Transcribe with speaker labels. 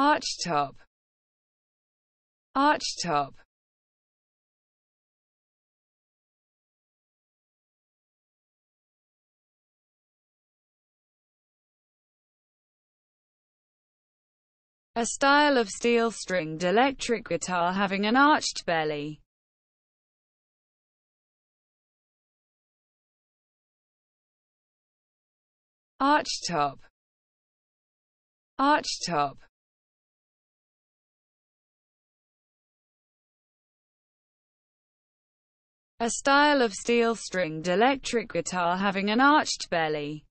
Speaker 1: archtop. Archtop. A style of steel-stringed electric guitar having an arched belly. Archtop. Archtop A style of steel-stringed electric guitar having an arched belly.